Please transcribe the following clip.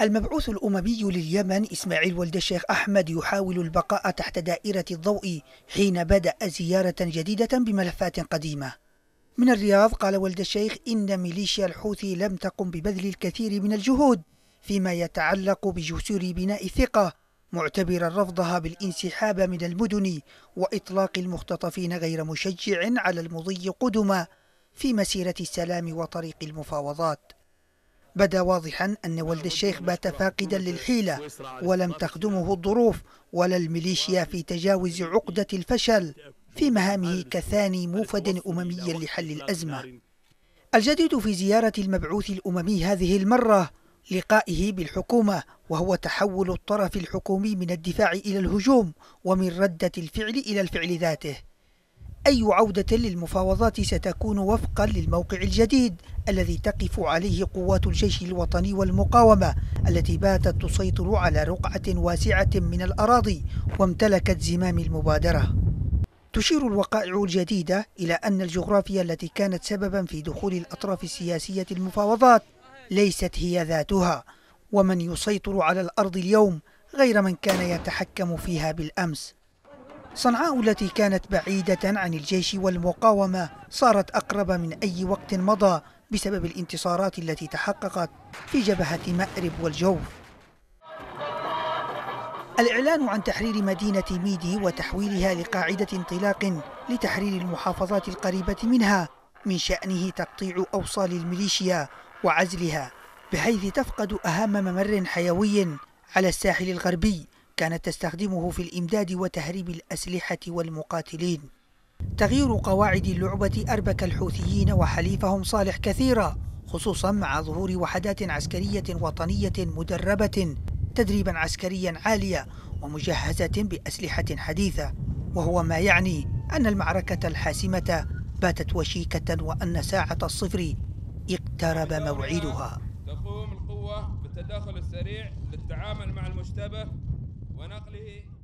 المبعوث الأممي لليمن إسماعيل ولد الشيخ أحمد يحاول البقاء تحت دائرة الضوء حين بدأ زيارة جديدة بملفات قديمة. من الرياض قال ولد الشيخ إن ميليشيا الحوثي لم تقم ببذل الكثير من الجهود فيما يتعلق بجسور بناء الثقة معتبرا رفضها بالانسحاب من المدن وإطلاق المختطفين غير مشجع على المضي قدما في مسيرة السلام وطريق المفاوضات. بدا واضحا أن ولد الشيخ بات فاقدا للحيلة ولم تخدمه الظروف ولا الميليشيا في تجاوز عقدة الفشل في مهامه كثاني موفد أممي لحل الأزمة. الجديد في زيارة المبعوث الأممي هذه المرة لقائه بالحكومة وهو تحول الطرف الحكومي من الدفاع إلى الهجوم ومن ردة الفعل إلى الفعل ذاته. أي عودة للمفاوضات ستكون وفقا للموقع الجديد الذي تقف عليه قوات الجيش الوطني والمقاومة التي باتت تسيطر على رقعة واسعة من الأراضي وامتلكت زمام المبادرة. تشير الوقائع الجديدة إلى أن الجغرافيا التي كانت سببا في دخول الأطراف السياسية المفاوضات ليست هي ذاتها ومن يسيطر على الأرض اليوم غير من كان يتحكم فيها بالأمس. صنعاء التي كانت بعيدة عن الجيش والمقاومة صارت أقرب من أي وقت مضى بسبب الانتصارات التي تحققت في جبهة مأرب والجوف. الإعلان عن تحرير مدينة ميدي وتحويلها لقاعدة انطلاق لتحرير المحافظات القريبة منها من شأنه تقطيع أوصال الميليشيا وعزلها بحيث تفقد أهم ممر حيوي على الساحل الغربي كانت تستخدمه في الإمداد وتهريب الأسلحة والمقاتلين. تغيير قواعد اللعبة أربك الحوثيين وحليفهم صالح كثيرا خصوصا مع ظهور وحدات عسكرية وطنية مدربة تدريبا عسكريا عاليا ومجهزة بأسلحة حديثة. وهو ما يعني أن المعركة الحاسمة باتت وشيكة وأن ساعة الصفر اقترب موعدها. تقوم القوة بالتدخل السريع للتعامل مع المشتبه ونقله